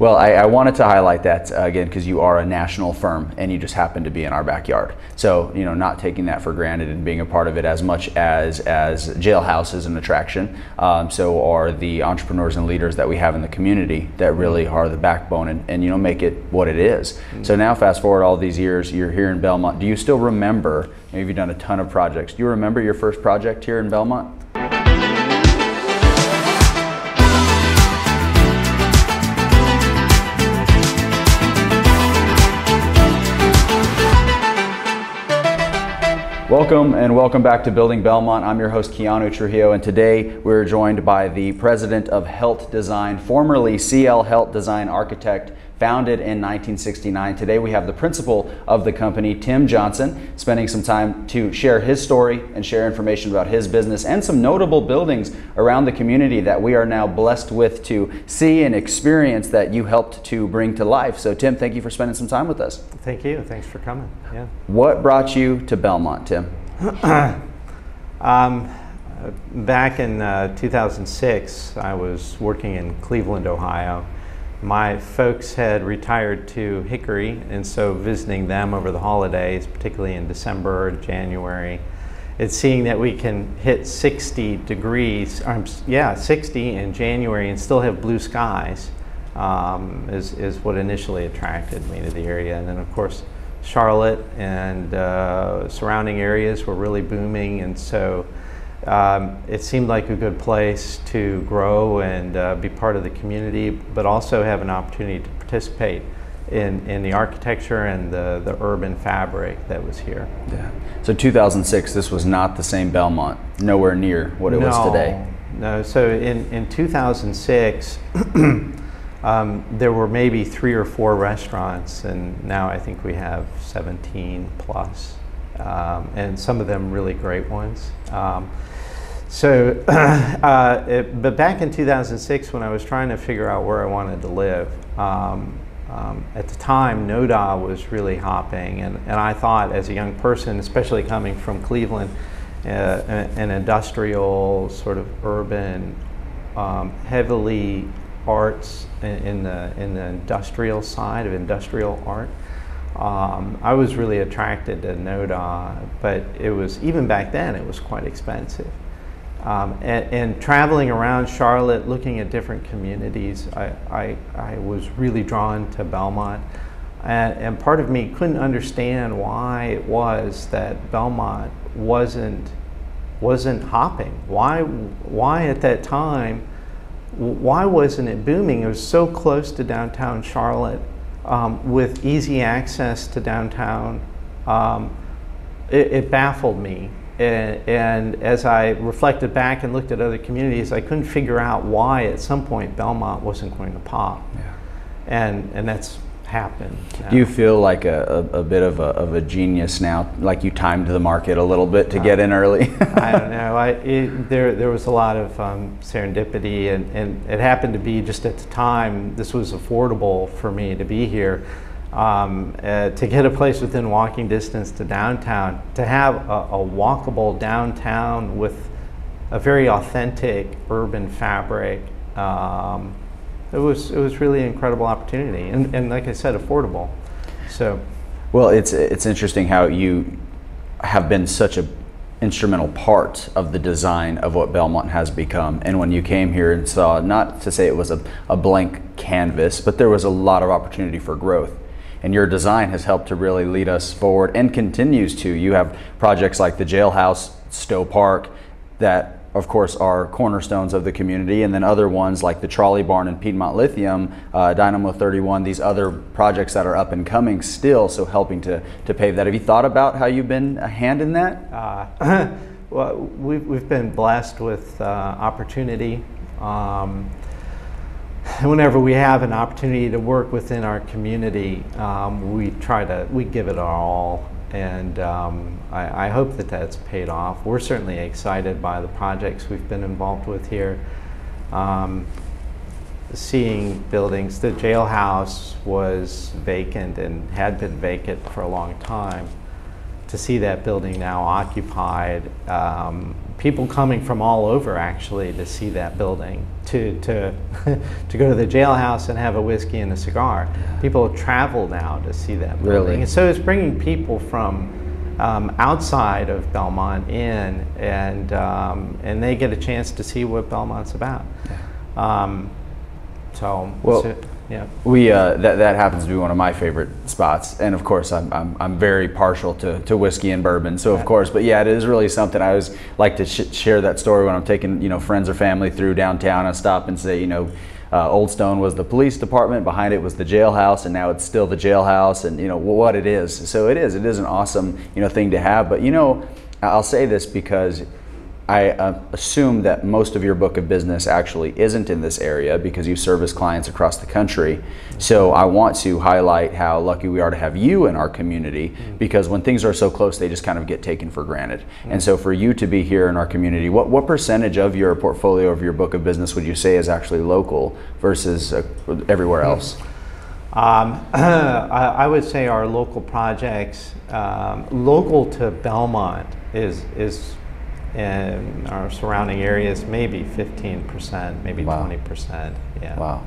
Well, I, I wanted to highlight that uh, again because you are a national firm and you just happen to be in our backyard. So, you know, not taking that for granted and being a part of it as much as as Jailhouse is an attraction. Um, so are the entrepreneurs and leaders that we have in the community that really are the backbone and, and you know make it what it is. Mm-hmm. So now, fast forward all these years, you're here in Belmont. Do you still remember? Maybe you've done a ton of projects. Do you remember your first project here in Belmont? Welcome and welcome back to Building Belmont. I'm your host Keanu Trujillo and today we're joined by the president of Helt Design, formerly CL Helt Design architect, founded in 1969. Today we have the principal of the company, Tim Johnson, spending some time to share his story and share information about his business and some notable buildings around the community that we are now blessed with to see and experience that you helped to bring to life. So Tim, thank you for spending some time with us. Thank you. Thanks for coming. Yeah. What brought you to Belmont, Tim? um, back in uh, 2006, I was working in Cleveland, Ohio. My folks had retired to Hickory, and so visiting them over the holidays, particularly in December, January, it's seeing that we can hit 60 degrees, um, yeah, 60 in January and still have blue skies um, is, is what initially attracted me to the area. And then, of course, Charlotte and uh, surrounding areas were really booming, and so um, it seemed like a good place to grow and uh, be part of the community, but also have an opportunity to participate in, in the architecture and the, the urban fabric that was here. Yeah. So 2006, this was not the same Belmont, nowhere near what it no, was today. No. So in, in 2006, Um, there were maybe three or four restaurants, and now I think we have 17 plus, um, and some of them really great ones. Um, so, uh, it, but back in 2006, when I was trying to figure out where I wanted to live, um, um, at the time, NoDa was really hopping, and, and I thought as a young person, especially coming from Cleveland, uh, an industrial, sort of urban, um, heavily arts in, in, the, in the industrial side of industrial art. Um, I was really attracted to NoDa, but it was, even back then, it was quite expensive. Um, and, and, traveling around Charlotte, looking at different communities, I, I, I was really drawn to Belmont. And, and, part of me couldn't understand why it was that Belmont wasn't, wasn't hopping. Why, why at that time why wasn't it booming? It was so close to downtown Charlotte um, with easy access to downtown. Um, it, it, baffled me. And, and, as I reflected back and looked at other communities, I couldn't figure out why at some point Belmont wasn't going to pop. Yeah. And, and that's happen. Do you feel like a, a, a bit of a, of a, genius now, like you timed the market a little bit to uh, get in early? I don't know. I, it, there, there was a lot of um, serendipity, and, and it happened to be just at the time this was affordable for me to be here. Um, uh, to get a place within walking distance to downtown, to have a, a walkable downtown with a very authentic urban fabric. Um, it was it was really an incredible opportunity, and, and like I said, affordable. So, well, it's it's interesting how you have been such a instrumental part of the design of what Belmont has become. And when you came here and saw, not to say it was a, a blank canvas, but there was a lot of opportunity for growth. And your design has helped to really lead us forward and continues to. You have projects like the jailhouse, Stowe Park, that of course, are cornerstones of the community, and then other ones like the Trolley Barn and Piedmont Lithium, uh, Dynamo 31, these other projects that are up and coming still, so helping to, to pave that. Have you thought about how you've been a hand in that? Uh, well, we've, we've been blessed with uh, opportunity. Um, whenever we have an opportunity to work within our community, um, we try to, we give it our all and um, I, I, hope that that's paid off. We're certainly excited by the projects we've been involved with here. Um, seeing buildings, the jailhouse was vacant and had been vacant for a long time. To see that building now occupied. Um, people coming from all over actually to see that building, to, to, to go to the jailhouse and have a whiskey and a cigar. People travel now to see that building. Really? And so it's bringing people from um, outside of Belmont in, and, um, and they get a chance to see what Belmont's about. Um, so, Well, so- yeah. We uh, that that happens to be one of my favorite spots, and of course I'm I'm, I'm very partial to, to whiskey and bourbon. So of course, but yeah, it is really something. I always like to sh- share that story when I'm taking you know friends or family through downtown. I stop and say you know. Uh, Old Stone was the police department. Behind it was the jailhouse, and now it's still the jailhouse. And you know what it is. So it is. It is an awesome you know thing to have. But you know, I'll say this because I uh, assume that most of your book of business actually isn't in this area because you service clients across the country. So I want to highlight how lucky we are to have you in our community because when things are so close, they just kind of get taken for granted. And so for you to be here in our community, what, what percentage of your portfolio of your book of business would you say is actually local versus uh, everywhere else? Um, I, I would say our local projects, um, local to Belmont, is is in our surrounding areas maybe 15%, maybe Wow. 20%. Yeah. Wow.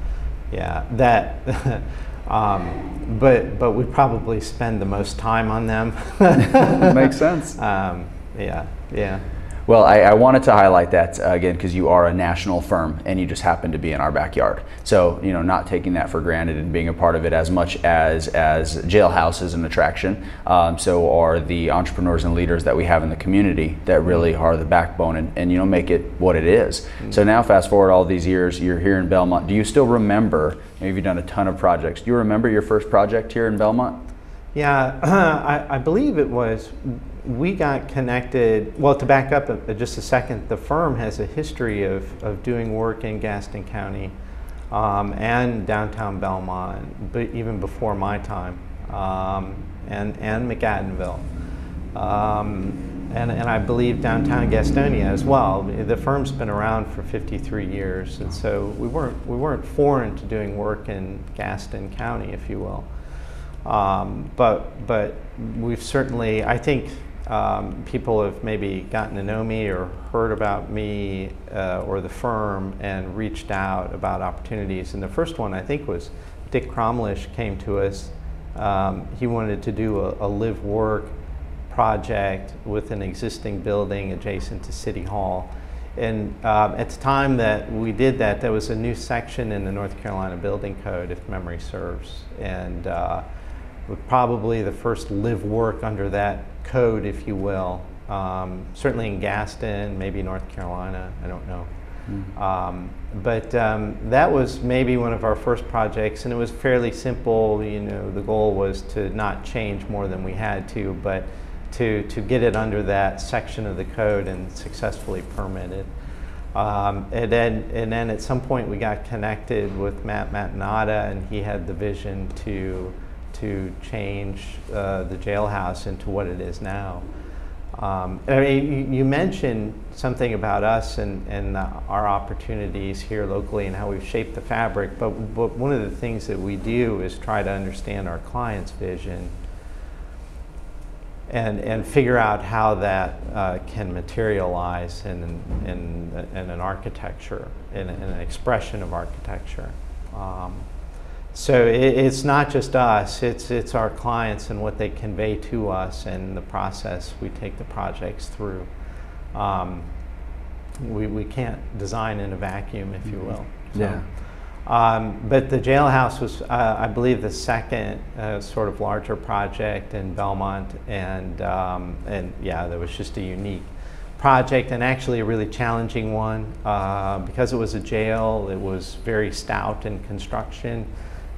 Yeah. That. um, but but we probably spend the most time on them. Makes sense. um, yeah. Yeah. Well, I, I wanted to highlight that uh, again because you are a national firm and you just happen to be in our backyard. So, you know, not taking that for granted and being a part of it as much as as Jailhouse is an attraction. Um, so are the entrepreneurs and leaders that we have in the community that really are the backbone and, and you know make it what it is. So now, fast forward all these years, you're here in Belmont. Do you still remember? Maybe you've done a ton of projects. Do you remember your first project here in Belmont? Yeah, I, I believe it was. We got connected. Well, to back up a, just a second, the firm has a history of, of doing work in Gaston County um, and downtown Belmont, but even before my time, um, and and McAdenville, um, and and I believe downtown Gastonia as well. The firm's been around for 53 years, and so we weren't we weren't foreign to doing work in Gaston County, if you will. Um, but but we've certainly, I think, um, people have maybe gotten to know me or heard about me uh, or the firm and reached out about opportunities. And the first one I think was Dick Cromlish came to us. Um, he wanted to do a, a live work project with an existing building adjacent to City Hall. And um, at the time that we did that, there was a new section in the North Carolina Building Code, if memory serves. And uh, probably the first live work under that code, if you will. Um, certainly in Gaston, maybe North Carolina, I don't know. Um, but um, that was maybe one of our first projects, and it was fairly simple. You know, the goal was to not change more than we had to, but to, to get it under that section of the code and successfully permitted. Um, and then, and then at some point we got connected with Matt Matanata, and he had the vision to to change uh, the jailhouse into what it is now. Um, I mean, you, mentioned something about us and, and our opportunities here locally and how we've shaped the fabric, but, but one of the things that we do is try to understand our client's vision and, and figure out how that uh, can materialize in, in, in an architecture, in, in an expression of architecture. Um, so it, it's not just us, it's, it's our clients and what they convey to us and the process we take the projects through. Um, we, we can't design in a vacuum, if you will. So, Yeah. Um, but the jailhouse was, uh, I believe, the second uh, sort of larger project in Belmont, and um, and yeah, there was just a unique project and actually a really challenging one uh, because it was a jail. It was very stout in construction.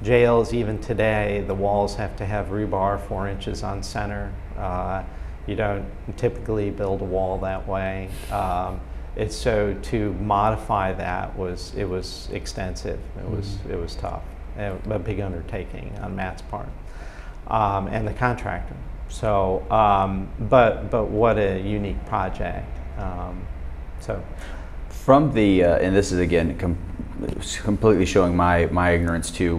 Jails, even today, the walls have to have rebar four inches on center. Uh, you don't typically build a wall that way. Um, it's so to modify that was it was extensive. It was it was tough. A a big undertaking on Matt's part um, and the contractor. So, um, but but what a unique project. Um, so, From the, uh, and this is again com- completely showing my, my ignorance to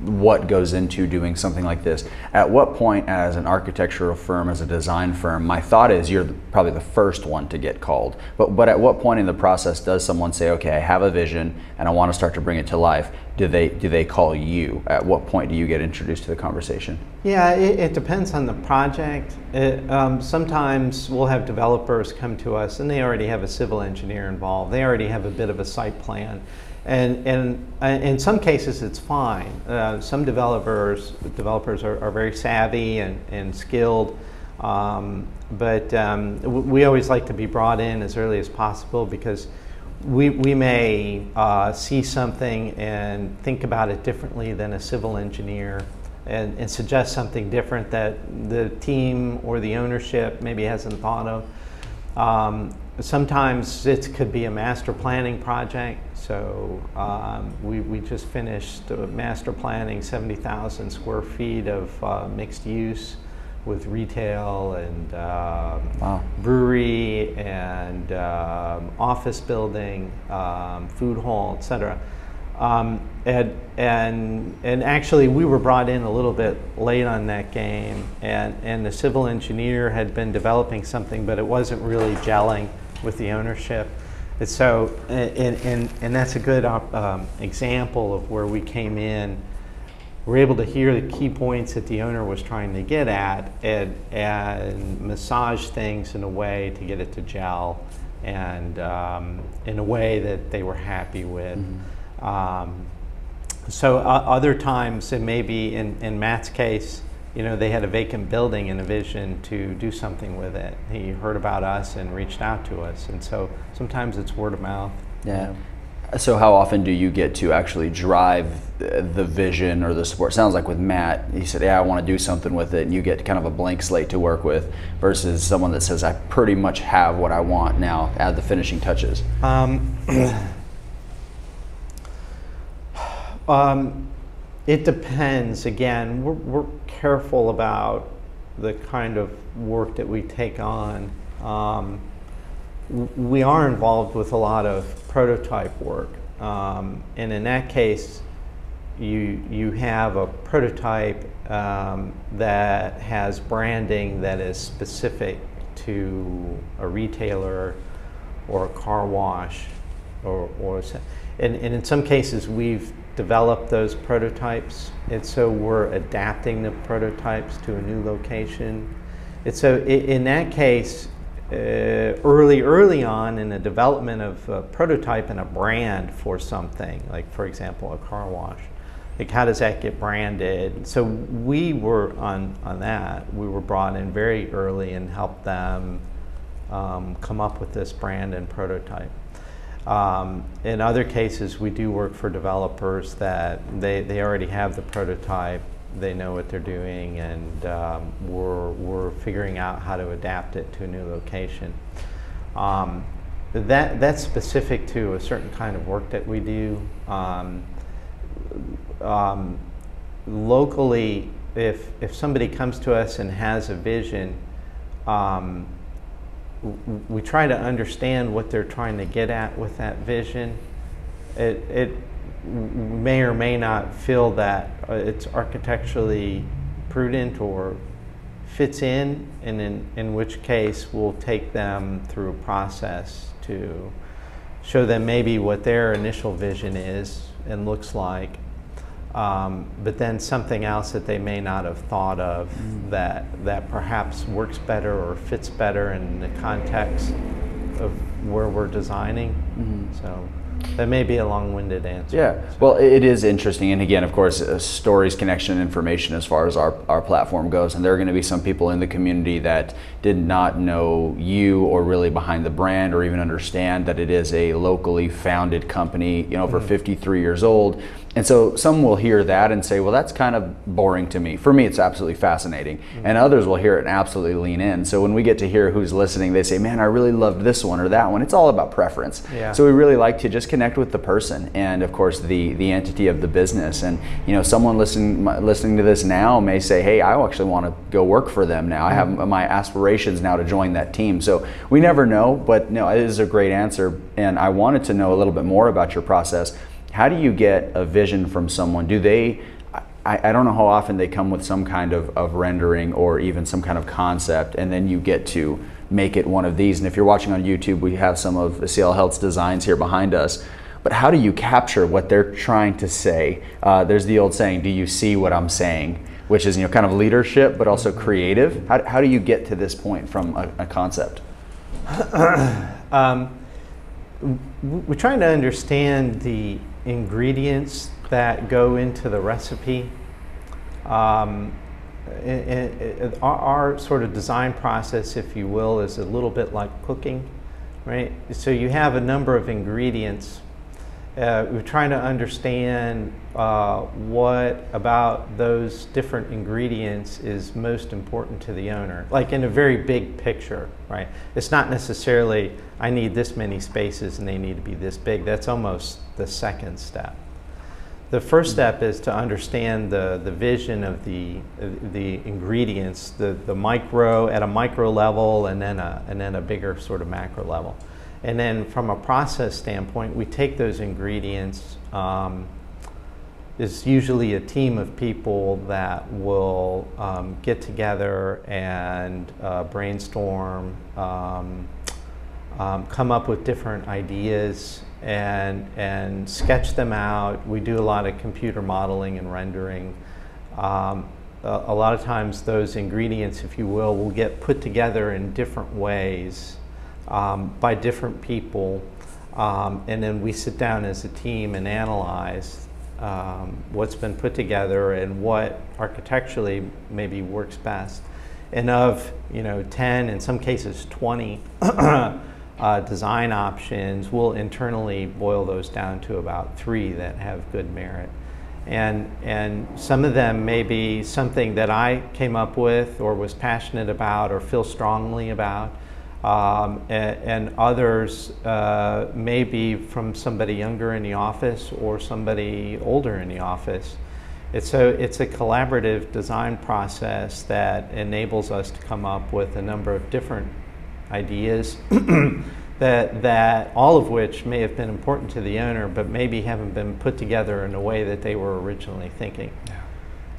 what goes into doing something like this. At what point, as an architectural firm, as a design firm, my thought is you're probably the first one to get called. But but at what point in the process does someone say, okay, I have a vision and I want to start to bring it to life? Do they do they call you? At what point do you get introduced to the conversation? Yeah, it, it depends on the project. It, um, sometimes we'll have developers come to us and they already have a civil engineer involved. They already have a bit of a site plan. And, and uh, in some cases, it's fine. Uh, some developers developers are, are, very savvy and, and skilled, um, but um, we always like to be brought in as early as possible because we, we may uh, see something and think about it differently than a civil engineer and, and suggest something different that the team or the ownership maybe hasn't thought of. Um, sometimes it could be a master planning project. So um, we, we just finished master planning 70,000 square feet of uh, mixed use with retail and um, wow. brewery and um, office building, um, food hall, etc. Um, and, and, and actually, we were brought in a little bit late on that game, and, and the civil engineer had been developing something, but it wasn't really gelling with the ownership. And so, and, and, and that's a good um, example of where we came in. We're able to hear the key points that the owner was trying to get at and, and massage things in a way to get it to gel and um, in a way that they were happy with. Mm -hmm. Um, so uh, other times, it may be in, in Matt's case, you know, they had a vacant building and a vision to do something with it. He heard about us and reached out to us. And so sometimes it's word of mouth. Yeah. So how often do you get to actually drive the vision or the support? Sounds like with Matt, he said, "Yeah, I want to do something with it," and you get kind of a blank slate to work with, versus someone that says, "I pretty much have what I want now. Add the finishing touches." Um, Um, it depends. Again, we're, we're, careful about the kind of work that we take on. Um, we are involved with a lot of prototype work. Um, and in that case, you, you have a prototype um, that has branding that is specific to a retailer or a car wash or, or and, and in some cases we've developed those prototypes. And so we're adapting the prototypes to a new location. And so in that case, early, early on in the development of a prototype and a brand for something, like for example, a car wash, like how does that get branded? So we were on, on that. We were brought in very early and helped them um, come up with this brand and prototype. Um, in other cases, we do work for developers that they, they already have the prototype, they know what they're doing, and um, we're, we're figuring out how to adapt it to a new location. Um, that, that's specific to a certain kind of work that we do. Um, um, locally, if, if somebody comes to us and has a vision, um, we try to understand what they're trying to get at with that vision. It, it may or may not feel that it's architecturally prudent or fits in, and in, in which case we'll take them through a process to show them maybe what their initial vision is and looks like um, but then something else that they may not have thought of mm. that that perhaps works better or fits better in the context of where we're designing. Mm. So that may be a long-winded answer. Yeah, well, it is interesting, and again, of course, uh, stories, connection, information as far as our, our platform goes. And there are going to be some people in the community that did not know you or really behind the brand, or even understand that it is a locally founded company, you know, over mm -hmm. 53 years old, and so some will hear that and say, well, that's kind of boring to me. For me, it's absolutely fascinating. Mm-hmm. And others will hear it and absolutely lean in. So when we get to hear who's listening, they say, man, I really loved this one or that one. It's all about preference. Yeah. So we really like to just connect with the person and, of course, the, the entity of the business. And, you know, someone listening, listening to this now may say, hey, I actually want to go work for them now. I have mm-hmm. my aspirations now to join that team. So we never know, but no, it is a great answer. And I wanted to know a little bit more about your process how do you get a vision from someone? Do they, I, I don't know how often they come with some kind of, of rendering or even some kind of concept, and then you get to make it one of these. And if you're watching on YouTube, we have some of CL Helt's designs here behind us. But how do you capture what they're trying to say? Uh, there's the old saying, "Do you see what I'm saying?" Which is you know kind of leadership, but also creative. How, how do you get to this point from a, a concept? um, we're trying to understand the ingredients that go into the recipe. Um, our, our, sort of design process, if you will, is a little bit like cooking, right? So you have a number of ingredients. Uh, we're trying to understand uh, what about those different ingredients is most important to the owner, like in a very big picture, right? It's not necessarily, I need this many spaces and they need to be this big. That's almost the second step. The first step is to understand the, the vision of the, the ingredients, the, the micro, at a micro level and then a, and then a bigger sort of macro level. And then from a process standpoint, we take those ingredients, um, it's usually a team of people that will um, get together and uh, brainstorm, um, um come up with different ideas and, and sketch them out. We do a lot of computer modeling and rendering. Um, a, lot of times those ingredients, if you will, will get put together in different ways um, by different people. Um, and then we sit down as a team and analyze um, what's been put together and what architecturally maybe works best. And of, you know, 10, in some cases 20 uh, design options, we'll internally boil those down to about three that have good merit. And, and some of them may be something that I came up with or was passionate about or feel strongly about. Um, and, and, others uh, may be from somebody younger in the office or somebody older in the office. It's a, it's a collaborative design process that enables us to come up with a number of different ideas that, that all of which may have been important to the owner, but maybe haven't been put together in a way that they were originally thinking. Yeah.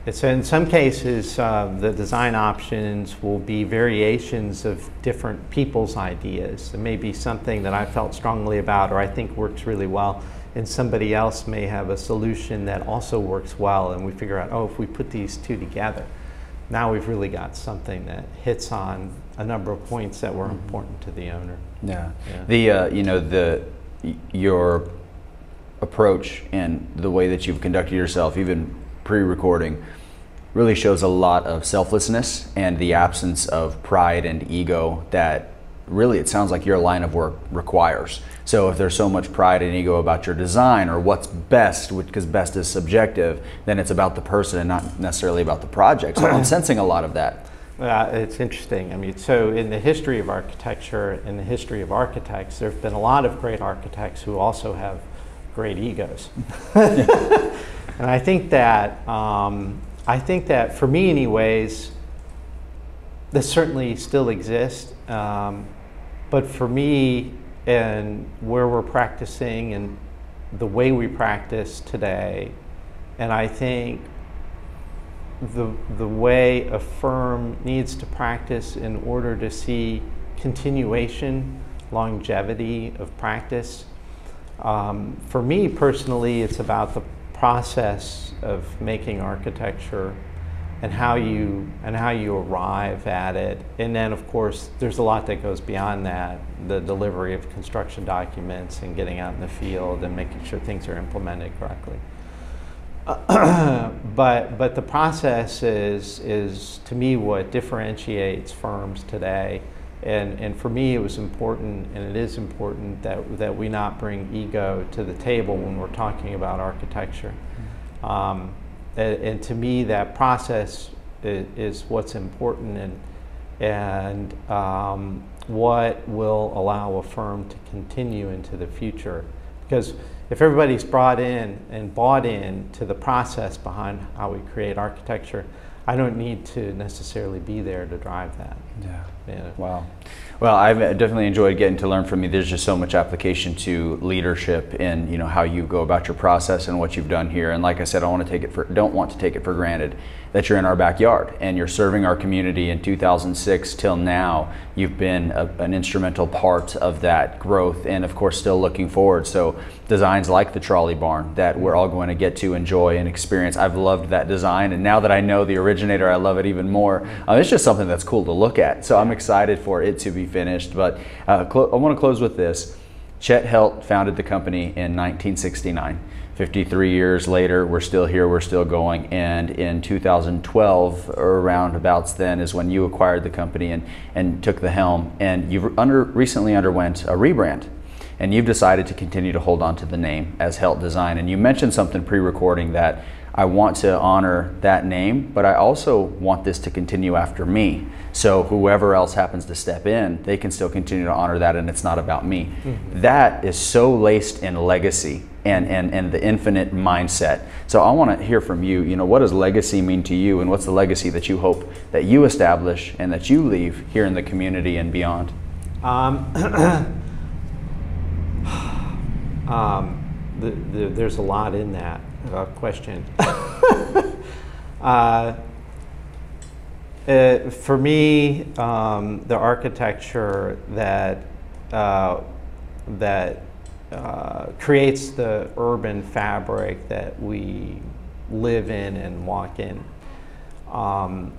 It's in some cases, uh, the design options will be variations of different people's ideas. It may be something that I felt strongly about or I think works really well, and somebody else may have a solution that also works well, and we figure out, oh, if we put these two together, now we've really got something that hits on a number of points that were mm-hmm. important to the owner. Yeah. yeah. The uh, you know the your approach and the way that you've conducted yourself, even pre-recording, really shows a lot of selflessness and the absence of pride and ego that really it sounds like your line of work requires. So if there's so much pride and ego about your design or what's best, because best is subjective, then it's about the person and not necessarily about the project. So I'm sensing a lot of that. Uh, it's interesting. I mean, so in the history of architecture, in the history of architects, there have been a lot of great architects who also have great egos. and I think that, um, I think that for me, anyways, this certainly still exists. Um, but for me, and where we're practicing and the way we practice today, and I think the, the way a firm needs to practice in order to see continuation, longevity of practice. Um, for me personally, it's about the process of making architecture and how you and how you arrive at it. And then of course there's a lot that goes beyond that. The delivery of construction documents and getting out in the field and making sure things are implemented correctly. but but the process is is to me what differentiates firms today. And, and for me, it was important, and it is important that, that we not bring ego to the table when we're talking about architecture. Um, and, and to me, that process is, is what's important and, and um, what will allow a firm to continue into the future. Because if everybody's brought in and bought in to the process behind how we create architecture, I don't need to necessarily be there to drive that. Yeah. Yeah. Wow. Well, I've definitely enjoyed getting to learn from you. There's just so much application to leadership in you know how you go about your process and what you've done here. And like I said, I want to take it for don't want to take it for granted that you're in our backyard and you're serving our community in 2006 till now. You've been a, an instrumental part of that growth, and of course, still looking forward. So designs like the trolley barn that we're all going to get to enjoy and experience. I've loved that design, and now that I know the originator, I love it even more. Uh, it's just something that's cool to look at. So I'm excited for it to be finished. But uh, I want to close with this. Chet Helt founded the company in 1969. 53 years later, we're still here, we're still going. And in 2012, or around abouts then, is when you acquired the company and, and took the helm. And you've under, recently underwent a rebrand. And you've decided to continue to hold on to the name as Helt Design. And you mentioned something pre recording that I want to honor that name, but I also want this to continue after me. So whoever else happens to step in, they can still continue to honor that, and it's not about me. Mm-hmm. That is so laced in legacy and, and, and the infinite mindset. So I want to hear from you. You know, what does legacy mean to you, and what's the legacy that you hope that you establish and that you leave here in the community and beyond? Um, um, the, the, there's a lot in that uh, question. uh, uh, for me, um, the architecture that uh, that uh, creates the urban fabric that we live in and walk in. Um,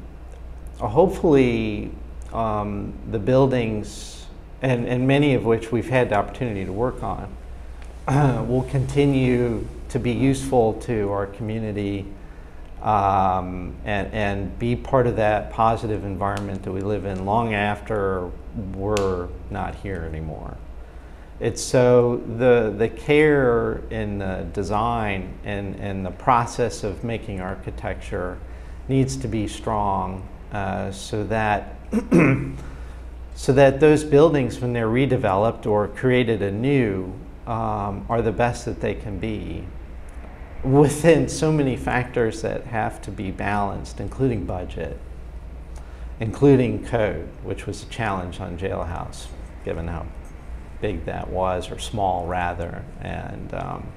hopefully, um, the buildings, and, and many of which we've had the opportunity to work on, will continue to be useful to our community um, and, and be part of that positive environment that we live in long after we're not here anymore. It's so the, the care in the design and, and the process of making architecture needs to be strong uh, so that so that those buildings, when they're redeveloped or created anew, um, are the best that they can be within so many factors that have to be balanced, including budget, including code, which was a challenge on Jailhouse, given how big that was, or small rather. And um,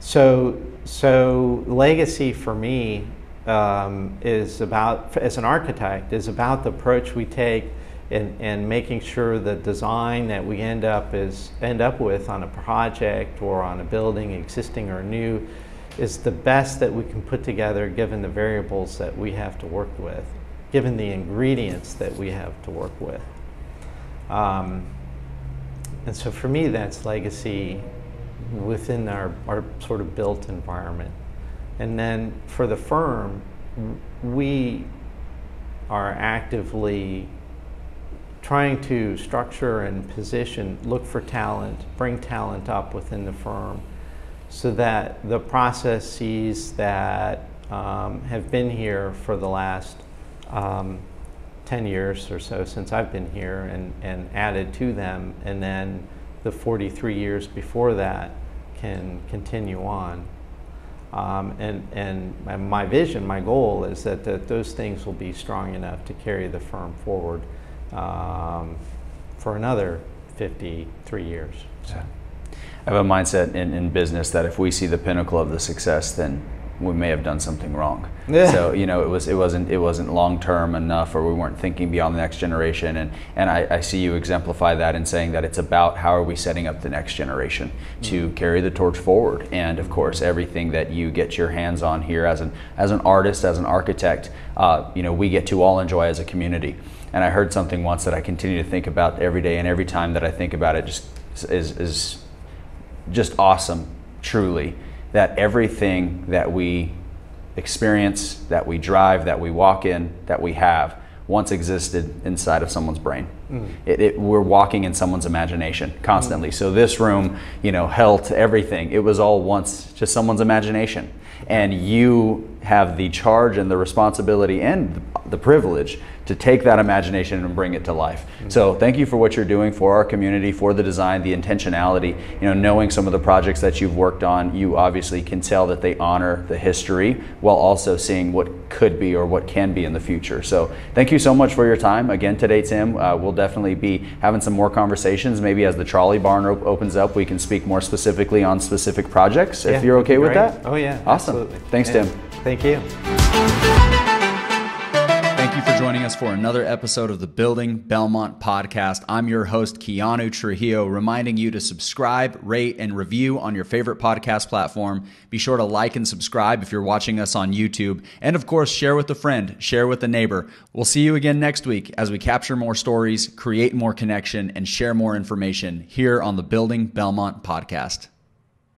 so, so legacy for me um, is about, as an architect, is about the approach we take in, in making sure the design that we end up is end up with on a project or on a building, existing or new, is the best that we can put together given the variables that we have to work with, given the ingredients that we have to work with. Um, and so for me, that's legacy within our, our sort of built environment. And then for the firm, we are actively trying to structure and position, look for talent, bring talent up within the firm so that the processes that um, have been here for the last um, 10 years or so since I've been here and, and added to them, and then the 43 years before that can continue on. Um, and, and my vision, my goal is that, that those things will be strong enough to carry the firm forward um, for another 53 years. So. I have a mindset in, in business that if we see the pinnacle of the success, then we may have done something wrong. Yeah. So you know, it was it wasn't it wasn't long term enough, or we weren't thinking beyond the next generation. And and I, I, see you exemplify that in saying that it's about how are we setting up the next generation to mm-hmm. carry the torch forward. And of course, everything that you get your hands on here as an as an artist, as an architect, uh, you know, we get to all enjoy as a community. And I heard something once that I continue to think about every day, and every time that I think about it, just is is just awesome, truly, that everything that we experience, that we drive, that we walk in, that we have, once existed inside of someone's brain. Mm. It, it, we're walking in someone's imagination constantly. Mm. So this room, you know, Helt, everything, it was all once just someone's imagination. And you have the charge and the responsibility and the privilege to take that imagination and bring it to life. Mm-hmm. So thank you for what you're doing for our community, for the design, the intentionality. You know, knowing some of the projects that you've worked on, you obviously can tell that they honor the history while also seeing what could be or what can be in the future. So thank you so much for your time again today, Tim. Uh, we'll definitely be having some more conversations. Maybe as the trolley barn op- opens up, we can speak more specifically on specific projects. Yeah, if you're okay with that. Oh yeah, Awesome. absolutely. Thanks, Yeah. Tim. Thank you. You for joining us for another episode of the Building Belmont podcast. I'm your host, Keanu Trujillo, reminding you to subscribe, rate, and review on your favorite podcast platform. Be sure to like and subscribe if you're watching us on YouTube. And of course, share with a friend, share with a neighbor. We'll see you again next week as we capture more stories, create more connection, and share more information here on the Building Belmont podcast.